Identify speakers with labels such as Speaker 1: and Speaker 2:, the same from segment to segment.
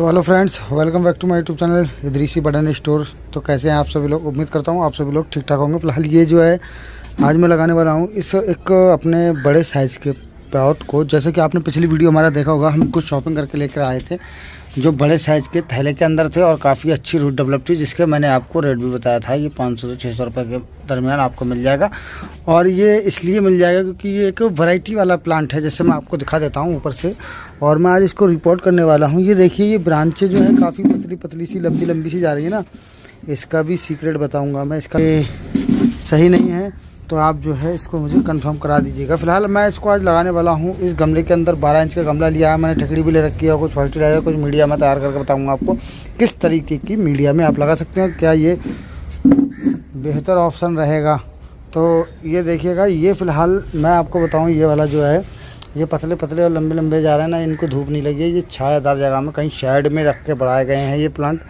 Speaker 1: तो hello friends welcome back to my YouTube channel Idrisi button store. तो कैसे हैं आप सभी लोग? उम्मीद करता हूँ आप सभी लोग ठीक ठाक होंगे। फ़िलहाल ये जो है, आज मैं लगाने वाला हूँ इस एक अपने बड़े साइज़ के पॉट को। जैसे कि आपने पिछली वीडियो हमारा देखा होगा, हम कुछ शॉपिंग करके लेकर आए थे। जो बड़े साइज़ के थैले के अंदर थे और काफ़ी अच्छी रूट डेवलप थी जिसके मैंने आपको रेट भी बताया था, ये पाँच सौ से छः सौ रुपये के दरमियान आपको मिल जाएगा। और ये इसलिए मिल जाएगा क्योंकि ये एक वैरायटी वाला प्लांट है, जैसे मैं आपको दिखा देता हूँ ऊपर से। और मैं आज इसको रिपोर्ट करने वाला हूँ। ये देखिए, ये ब्रांचें जो है काफ़ी पतली पतली सी लंबी लंबी सी जा रही है ना। इसका भी सीक्रेट बताऊँगा मैं, इसका सही नहीं है। तो आप जो है इसको मुझे कंफर्म करा दीजिएगा। फ़िलहाल मैं इसको आज लगाने वाला हूँ। इस गमले के अंदर 12 इंच का गमला लिया है। मैंने ठकड़ी भी ले रखी है कुछ फर्टिलाइज़र कुछ मीडिया में तैयार करके बताऊँगा आपको किस तरीके की मीडिया में आप लगा सकते हैं, क्या ये बेहतर ऑप्शन रहेगा। तो ये देखिएगा, ये फ़िलहाल मैं आपको बताऊँ, ये वाला जो है ये पतले पतले और लंबे लंबे जा रहे हैं ना, इनको धूप नहीं लगी है। ये छायादार जगह में कहीं शेड में रख के बढ़ाए गए हैं ये प्लांट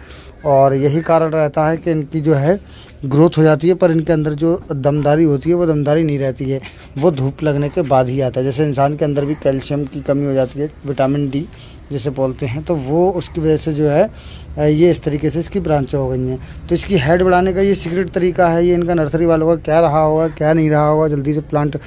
Speaker 1: और यही कारण रहता है कि इनकी जो है ग्रोथ हो जाती है, पर इनके अंदर जो दमदारी होती है, वो दमदारी नहीं रहती है। वो धूप लगने के बाद ही आता है। जैसे इंसान के अंदर भी कैल्शियम की कमी हो जाती है विटामिन डी जिसे बोलते हैं तो वो उसकी वजह से जो है ये इस तरीके से इसकी ब्रांचें हो गई हैं। तो इसकी हेड बढ़ाने का ये सीक्रेट तरीका है, ये इनका नर्सरी वालों का क्या रहा होगा, क्या नहीं रहा होगा, जल्दी से प्लांट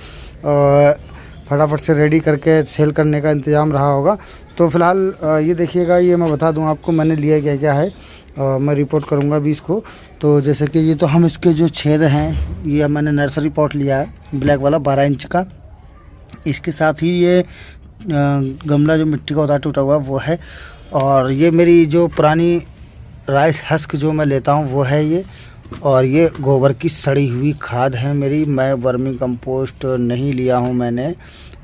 Speaker 1: फटाफट से रेडी करके सेल करने का इंतज़ाम रहा होगा। तो फ़िलहाल ये देखिएगा ये मैं बता दूँ आपको मैंने लिया क्या क्या है। आ, मैं रिपोर्ट करूँगा भी इसको तो जैसे कि ये तो हम इसके जो छेद हैं ये मैंने नर्सरी पॉट लिया है ब्लैक वाला बारह इंच का। इसके साथ ही ये गमला जो मिट्टी का होता टूटा हुआ वो है। और ये मेरी जो पुरानी राइस हस्क जो मैं लेता हूँ वो है ये। और ये गोबर की सड़ी हुई खाद है मेरी। मैं वर्मी कंपोस्ट नहीं लिया हूँ मैंने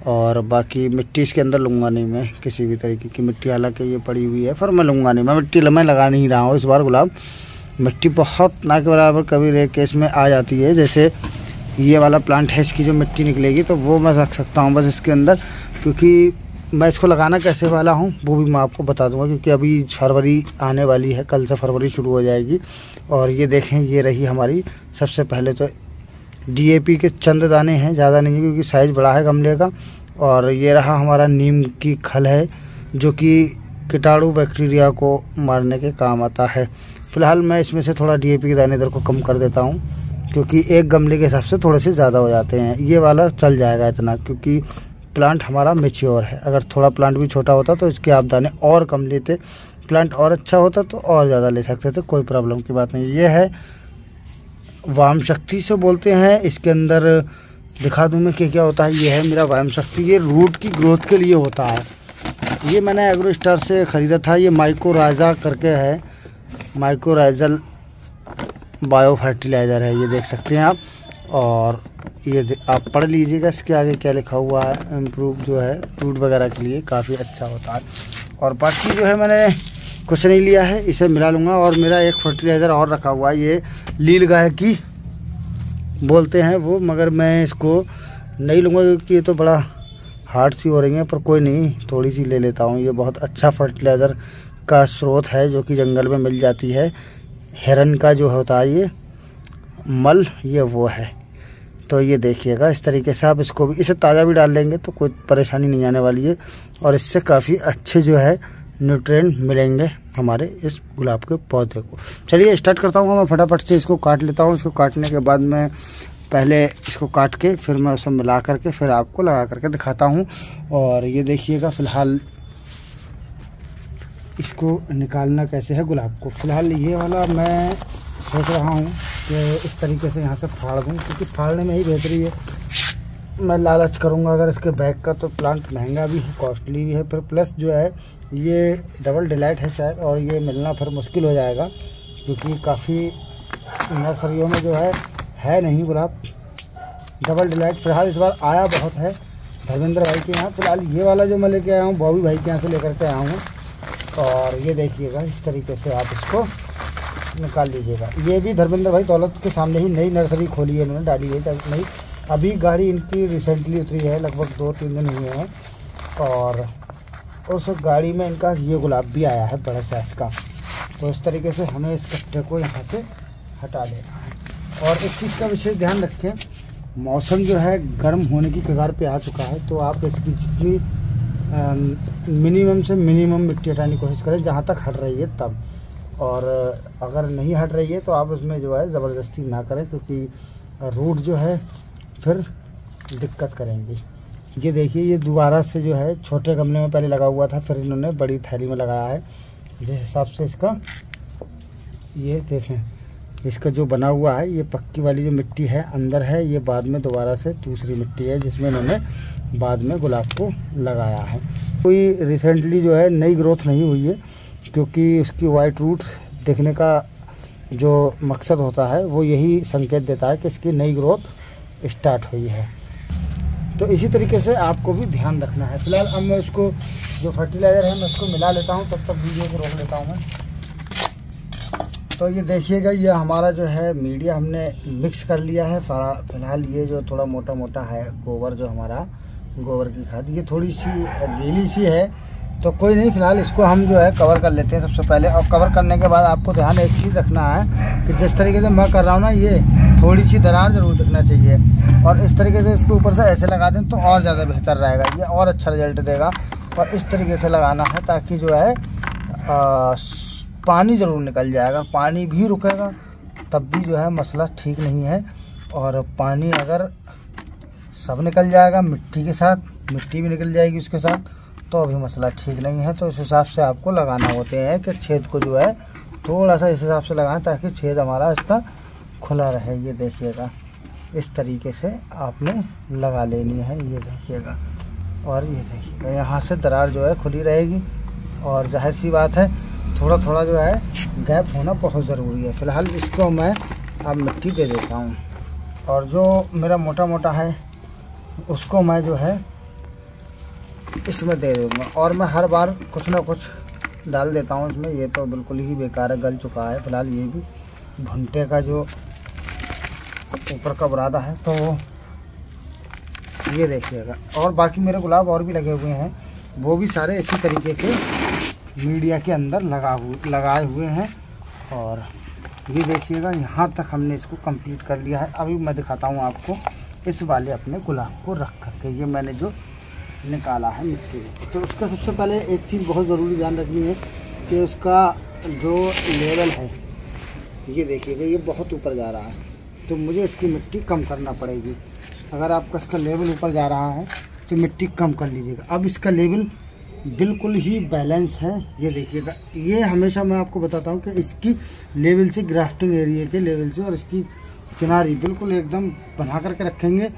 Speaker 1: और बाकी मिट्टी इसके अंदर लूँगा नहीं मैं किसी भी तरीके की। मिट्टी हालाँकि ये पड़ी हुई है, पर मैं लूँगा नहीं। मैं मिट्टी मैं लगा नहीं रहा हूँ इस बार गुलाब। मिट्टी बहुत ना के बराबर कभी रे केस में आ जाती है। जैसे ये वाला प्लांट है, इसकी जो मिट्टी निकलेगी तो वो मैं रख सकता हूँ बस इसके अंदर, क्योंकि मैं इसको लगाना कैसे वाला हूँ, वो भी मैं आपको बता दूँगा, क्योंकि अभी फरवरी आने वाली है, कल से फरवरी शुरू हो जाएगी। और ये देखें, ये रही हमारी सबसे पहले तो डीएपी के चंद दाने हैं, ज़्यादा नहीं है, क्योंकि साइज़ बड़ा है गमले का। और ये रहा हमारा नीम की खल है, जो कि कीटाणु बैक्टीरिया को मारने के काम आता है। फ़िलहाल मैं इसमें से थोड़ा डीएपी के दाने इधर को कम कर देता हूँ, क्योंकि एक गमले के हिसाब से थोड़े से ज़्यादा हो जाते हैं। ये वाला चल जाएगा इतना, क्योंकि प्लांट हमारा मेच्योर है। अगर थोड़ा प्लांट भी छोटा होता तो इसके आप दाने और कम लेते। प्लांट और अच्छा होता तो और ज़्यादा ले सकते थे, कोई प्रॉब्लम की बात नहीं। ये है, वाम शक्ति से बोलते हैं। इसके अंदर दिखा दूँ मैं क्या क्या होता है। ये है मेरा वाम शक्ति। ये रूट की ग्रोथ के लिए होता है। ये मैंने एग्रो स्टार से ख़रीदा था। ये माइक्रोराइजा करके है। माइक्रोराइजल बायो फर्टिलाइज़र है, ये देख सकते हैं आप। और ये आप पढ़ लीजिएगा, इसके आगे क्या लिखा हुआ है इम्प्रूव जो है रूट वगैरह के लिए काफ़ी अच्छा होता है। और बाकी जो है मैंने कुछ नहीं लिया है, इसे मिला लूँगा। और मेरा एक फर्टिलाइज़र और रखा हुआ है, ये लील गाय की, बोलते हैं वो, मगर मैं इसको नहीं लूँगा क्योंकि ये तो बड़ा हार्ड सी हो रही है, पर कोई नहीं, थोड़ी सी ले लेता हूँ। ये बहुत अच्छा फर्टिलाइज़र का स्रोत है, जो कि जंगल में मिल जाती है। हिरन का जो होता है ये, मल, ये वो है। तो ये देखिएगा, इस तरीके से आप इसको भी, इसे ताज़ा भी डाल लेंगे तो कोई परेशानी नहीं आने वाली है और इससे काफ़ी अच्छे जो है न्यूट्रिएंट मिलेंगे हमारे इस गुलाब के पौधे को। चलिए स्टार्ट करता हूँ, मैं फटाफट से इसको काट लेता हूँ। इसको काटने के बाद मैं पहले इसको काट के, फिर मैं उसे मिला करके, फिर आपको लगा करके दिखाता हूँ। और ये देखिएगा, फ़िलहाल इसको निकालना कैसे है गुलाब को। फ़िलहाल ये वाला मैं सोच रहा हूँ कि इस तरीके से यहाँ से फाड़ दूँ, क्योंकि फाड़ने में ही बेहतरी है। मैं लालच करूँगा अगर इसके बैग का तो प्लांट महँगा भी है कॉस्टली भी है, फिर प्लस जो है, ये डबल डिलाइट है शायद, और ये मिलना फिर मुश्किल हो जाएगा, क्योंकि काफ़ी नर्सरियों में जो है है नहीं गुलाब। डबल डिलाइट फ़िलहाल इस बार आया बहुत है, धर्मेंद्र भाई के यहाँ। फ़िलहाल ये वाला जो मैं लेके आया हूँ, बॉबी भाई के यहाँ से लेकर के आया हूँ। और ये देखिएगा, इस तरीके से आप इसको निकाल लीजिएगा। ये भी धर्मेंद्र भाई दौलत के सामने ही नई नर्सरी खोली है, इन्होंने डाली है। नई अभी गाड़ी इनकी रिसेंटली उतरी है, लगभग दो तीन दिन हुए हैं। और उस गाड़ी में इनका ये गुलाब भी आया है, बड़े साइज़ का। तो इस तरीके से हमें इस कट्टे को यहाँ से हटा देना है। और इस चीज़ का विशेष ध्यान रखें, मौसम जो है, गर्म होने की कगार पे आ चुका है। तो आप इसकी जितनी मिनिमम से मिनिमम मिट्टी हटाने की कोशिश करें, जहाँ तक हट रही है तब। और अगर नहीं हट रही है तो आप उसमें जो है ज़बरदस्ती ना करें, क्योंकि रूट जो है फिर दिक्कत करेंगी। ये देखिए, ये दोबारा से जो है छोटे गमले में पहले लगा हुआ था, फिर इन्होंने बड़ी थैली में लगाया है। जिस हिसाब से इसका ये देखें, इसका जो बना हुआ है, ये पक्की वाली जो मिट्टी है, अंदर है, ये बाद में दोबारा से दूसरी मिट्टी है, जिसमें इन्होंने बाद में गुलाब को लगाया है। कोई रिसेंटली जो है नई ग्रोथ नहीं हुई है। क्योंकि उसकी वाइट रूट देखने का जो मकसद होता है, वो यही संकेत देता है कि इसकी नई ग्रोथ स्टार्ट हुई है। तो इसी तरीके से आपको भी ध्यान रखना है। फ़िलहाल अब मैं उसको जो फर्टिलाइज़र है, मैं उसको मिला लेता हूँ, तब तक वीडियो को रोक लेता हूँ मैं। तो ये देखिएगा, ये हमारा जो है मीडिया हमने मिक्स कर लिया है। फ़िलहाल ये जो थोड़ा मोटा मोटा है गोबर, जो हमारा गोबर की खाद, ये थोड़ी सी, गीली सी है। तो कोई नहीं फ़िलहाल इसको हम जो है कवर कर लेते हैं सबसे पहले। और कवर करने के बाद आपको ध्यान एक चीज़ रखना है कि जिस तरीके से मैं कर रहा हूँ ना ये थोड़ी सी दरार ज़रूर दिखना चाहिए। और इस तरीके से इसके ऊपर से ऐसे लगा दें तो और ज़्यादा बेहतर रहेगा ये और अच्छा रिज़ल्ट देगा। और इस तरीके से लगाना है ताकि जो है आ, पानी ज़रूर निकल जाएगा पानी भी रुकेगा तब भी जो है मसला ठीक नहीं है। और पानी अगर सब निकल जाएगा मिट्टी के साथ मिट्टी भी निकल जाएगी उसके साथ तो अभी मसला ठीक नहीं है तो इस हिसाब से आपको लगाना होते हैं कि छेद को जो है थोड़ा सा इस हिसाब से लगाएँ ताकि छेद हमारा इसका खुला रहे। ये देखिएगा, इस तरीके से आपने लगा लेनी है, ये देखिएगा। और ये देखिएगा, यहाँ से दरार जो है खुली रहेगी। और ज़ाहिर सी बात है थोड़ा थोड़ा जो है गैप होना बहुत ज़रूरी है। फ़िलहाल इसको मैं अब मिट्टी दे देता हूँ। और जो मेरा मोटा मोटा है, उसको मैं जो है इसमें दे दूँगा और मैं हर बार कुछ ना कुछ डाल देता हूँ इसमें। ये तो बिल्कुल ही बेकार है, गल चुका है फ़िलहाल ये भी। भुंटे का जो ऊपर का बुरादा है तो ये देखिएगा। और बाकी मेरे गुलाब और भी लगे हुए हैं। वो भी सारे इसी तरीके के मीडिया के अंदर लगा हुए लगाए हुए हैं। और ये देखिएगा, यहाँ तक हमने इसको कंप्लीट कर लिया है। अभी मैं दिखाता हूँ आपको इस वाले अपने गुलाब को रख करके। ये मैंने जो निकाला है मिट्टी तो उसका सबसे पहले एक चीज़ बहुत ज़रूरी ध्यान रखनी है कि उसका जो लेवल है, ये देखिएगा, ये बहुत ऊपर जा रहा है। तो मुझे इसकी मिट्टी कम करना पड़ेगी। अगर आपका इसका लेवल ऊपर जा रहा है तो मिट्टी कम कर लीजिएगा। अब इसका लेवल बिल्कुल ही बैलेंस है। ये देखिएगा, ये हमेशा मैं आपको बताता हूँ कि इसकी लेवल से, ग्राफ्टिंग एरिया के लेवल से और इसकी किनारी बिल्कुल एकदम बना करके रखेंगे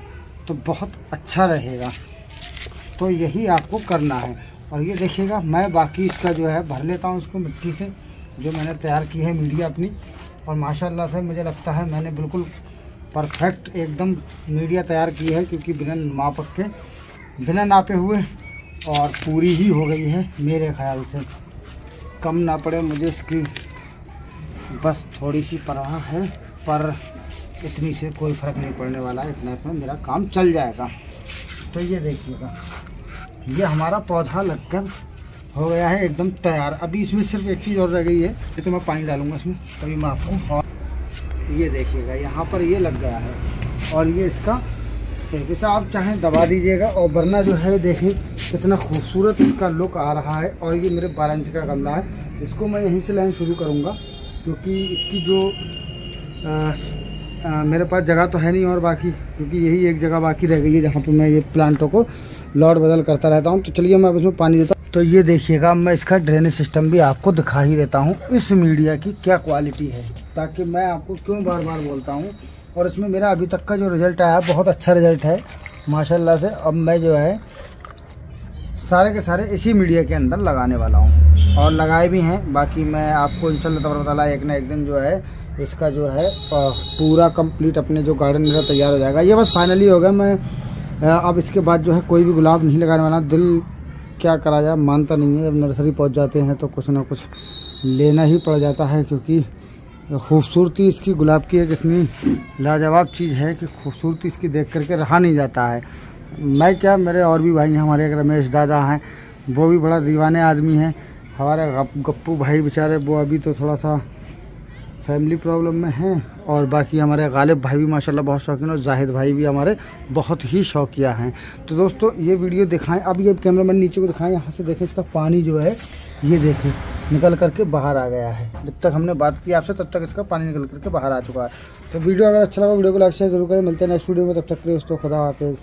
Speaker 1: तो बहुत अच्छा रहेगा। तो यही आपको करना है। और ये देखिएगा, मैं बाकी इसका जो है, भर लेता हूँ इसको मिट्टी से, जो मैंने तैयार की है मीडिया अपनी। और माशाल्लाह से मुझे लगता है मैंने बिल्कुल परफेक्ट एकदम मीडिया तैयार की है, क्योंकि बिना मापक के, बिना नापे हुए और पूरी ही हो गई है मेरे ख्याल से। कम ना पड़े मुझे इसकी। बस थोड़ी सी परवाह है, पर इतनी से कोई फ़र्क नहीं पड़ने वाला है इतना मेरा काम चल जाएगा। तो ये देखिएगा। ये हमारा पौधा लगकर हो गया है एकदम तैयार। अभी इसमें सिर्फ़ एक चीज़ और रह गई है ये तो मैं पानी डालूँगा इसमें तभी मैं आपको और ये देखिएगा यहाँ पर ये लग गया है। और ये इसका से इसे आप चाहें दबा दीजिएगा और वरना जो है देखें कितना खूबसूरत इसका लुक आ रहा है। और ये मेरे बारह इंच का गमला है। इसको मैं यहीं से लाइन शुरू करूँगा क्योंकि इसकी जो आ, आ, मेरे पास जगह तो है नहीं और बाकी क्योंकि यही एक जगह बाकी रह गई है जहाँ पर मैं ये प्लांटों को लौट बदल करता रहता हूँ। तो चलिए मैं अब इसमें पानी देता हूँ। तो ये देखिएगा मैं इसका ड्रेनेज सिस्टम भी आपको दिखा ही देता हूँ इस मीडिया की क्या क्वालिटी है ताकि मैं आपको क्यों बार बार बोलता हूँ। और इसमें मेरा अभी तक का जो रिज़ल्ट आया बहुत अच्छा रिज़ल्ट है माशाल्लाह से। अब मैं जो है सारे के सारे इसी मीडिया के अंदर लगाने वाला हूँ। और लगाए भी हैं बाकी मैं आपको इंशाल्लाह तबारा एक ना एक दिन जो है इसका जो है पूरा कंप्लीट अपने जो गार्डन मेरा तैयार हो जाएगा। ये बस फाइनली हो गया। मैं अब इसके बाद जो है कोई भी गुलाब नहीं लगाने वाला। दिल क्या करा जाए, मानता नहीं है। जब नर्सरी पहुँच जाते हैं तो कुछ ना कुछ लेना ही पड़ जाता है क्योंकि खूबसूरती इसकी गुलाब की एक इतनी लाजवाब चीज़ है कि खूबसूरती इसकी देख करके रहा नहीं जाता है। मैं क्या, मेरे और भी भाई हमारे एक रमेश दादा हैं, वो भी बड़ा दीवाने आदमी हैं। हमारे गप्पू भाई बेचारे, वो अभी तो थोड़ा सा फैमिली प्रॉब्लम में हैं और बाकी हमारे गालिब भाई भी माशाल्लाह बहुत शौकीन और जाहिद भाई भी हमारे बहुत ही शौकिया हैं। तो दोस्तों, ये वीडियो दिखाएँ। अब ये कैमरामैन नीचे को दिखाएँ। यहाँ से देखें, इसका पानी जो है, ये देखें, निकल करके बाहर आ गया है। जब तक हमने बात की आपसे, तब तक इसका पानी निकल करके बाहर आ चुका है। तो वीडियो अगर अच्छा लगा, वीडियो को लाइक शेयर ज़रूर करें। मिलते हैं नेक्स्ट वीडियो में। तब तक के दोस्तों, खुदा हाफिज़।